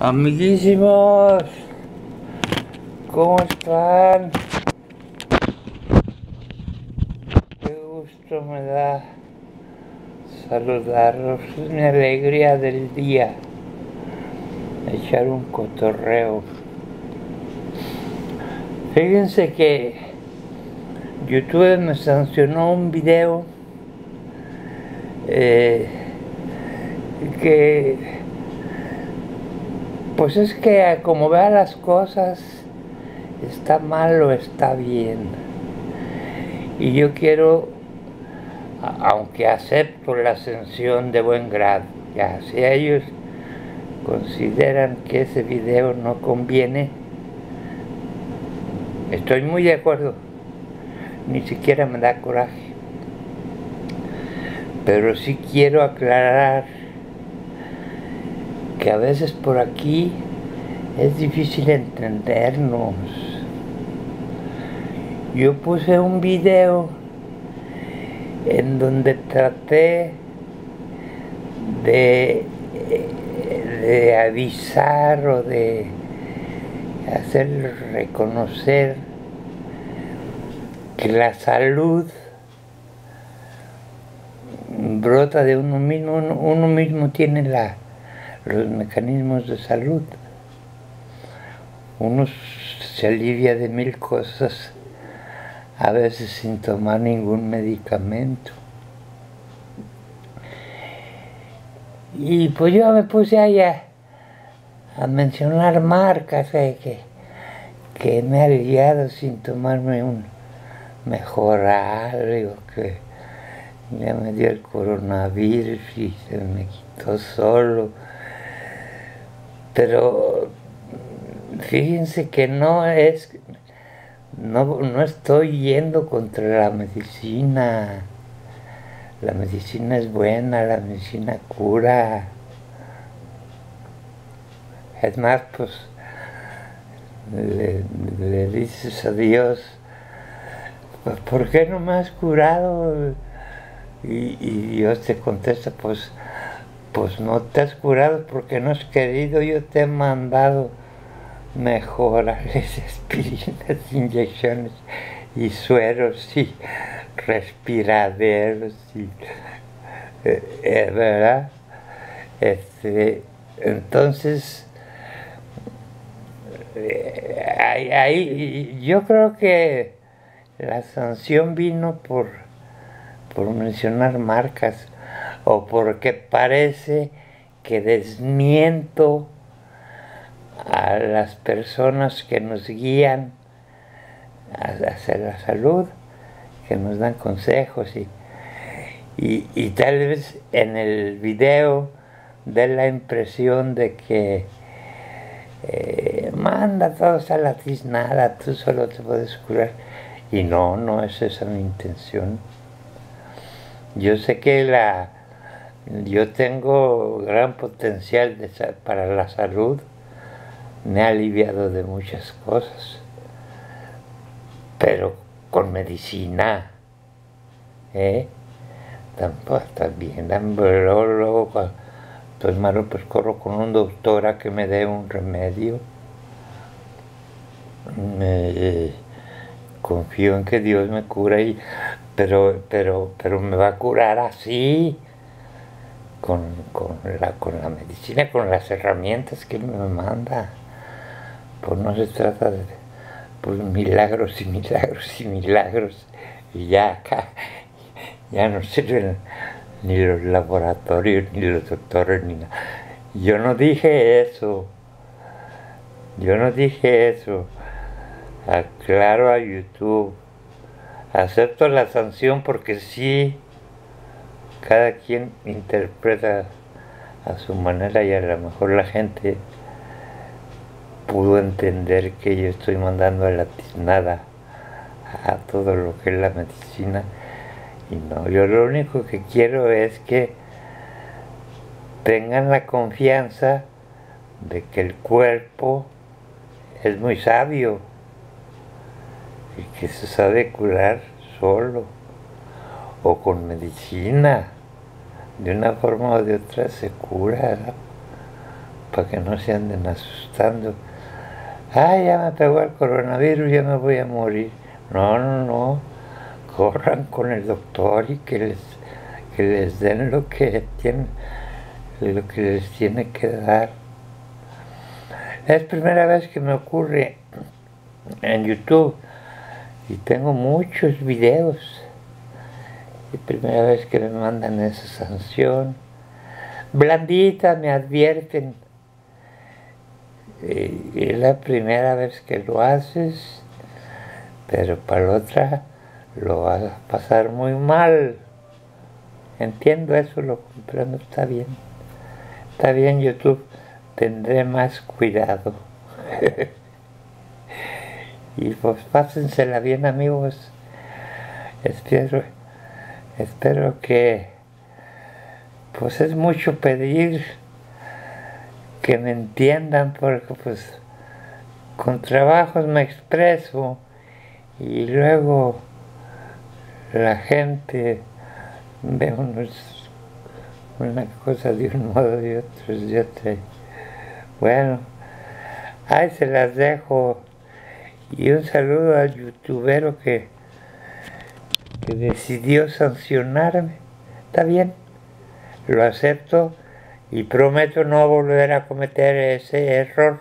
Amiguísimos, ¿cómo están? Qué gusto me da saludarlos, es mi alegría del día, echar un cotorreo. Fíjense que YouTube me sancionó un video eh, que pues es que como vea las cosas está mal o está bien. Y yo quiero aunque acepto la ascensión de buen grado ya si ellos consideran que ese video no conviene estoy muy de acuerdo. Ni siquiera me da coraje. Pero sí quiero aclarar que a veces por aquí es difícil entendernos. Yo puse un video en donde traté de, de avisar o de hacer reconocer que la salud brota de uno mismo, uno, mismo tiene la, los mecanismos de salud. Uno se alivia de mil cosas, a veces sin tomar ningún medicamento. Y pues yo me puse ahí a, mencionar marcas que, que me ha aliviado sin tomarme un mejor algo que ya me dio el coronavirus y se me quitó solo. Pero fíjense que no es, no, no estoy yendo contra la medicina. La medicina es buena, la medicina cura. Es más, pues le, le dices a Dios, pues ¿por qué no me has curado? Y, Dios te contesta, pues, pues no te has curado porque no has querido, yo te he mandado mejorales, aspirinas, inyecciones y sueros y respiraderos y eh, eh, verdad este entonces eh, ahí, yo creo que la sanción vino por por mencionar marcas o porque parece que desmiento a las personas que nos guían hacia la salud, que nos dan consejos y, y, tal vez en el video dé la impresión de que eh, manda todos a la tiznada, tú solo te puedes curar. Y no, no es esa mi intención. Yo sé que la, yo tengo gran potencial para la salud, me ha aliviado de muchas cosas, pero con medicina, ¿eh? Tampoco, también, luego, luego cuando estoy malo, pues corro con un doctor a que me dé un remedio. confío en que Dios me cura y pero, pero, pero me va a curar así, con, la, con la medicina, con las herramientas que él me manda. Pues no se trata de pues, milagros y milagros y milagros. Y ya acá, ya no sirven ni los laboratorios, ni los doctores, ni nada. Yo no dije eso. Yo no dije eso. Aclaro a YouTube acepto la sanción porque sí, cada quien interpreta a su manera y a lo mejor la gente pudo entender que yo estoy mandando a la tiznada a todo lo que es la medicina. Y no, yo lo único que quiero es que tengan la confianza de que el cuerpo es muy sabio y que se sabe curar solo o con medicina. De una forma o de otra se cura. para que no se anden asustando. Ay, ya me pegó el coronavirus, ya me voy a morir. No, no, no. Corran con el doctor y que les, que les den lo que tienen, lo que les tiene que dar. Es primera vez que me ocurre en YouTube y tengo muchos videos. Es primera vez que me mandan esa sanción. Blandita me advierten. es la primera vez que lo haces, pero para la otra lo vas a pasar muy mal. Entiendo eso, lo comprendo, está bien. Está bien YouTube tendré más cuidado. y pues pásensela bien amigos. Espero, espero que pues es mucho pedir que me entiendan porque pues con trabajos me expreso y luego la gente ve una cosa de un modo y otro de otro. Bueno, ahí se las dejo. Y un saludo al youtubero que, que decidió sancionarme. Está bien, lo acepto y prometo no volver a cometer ese error.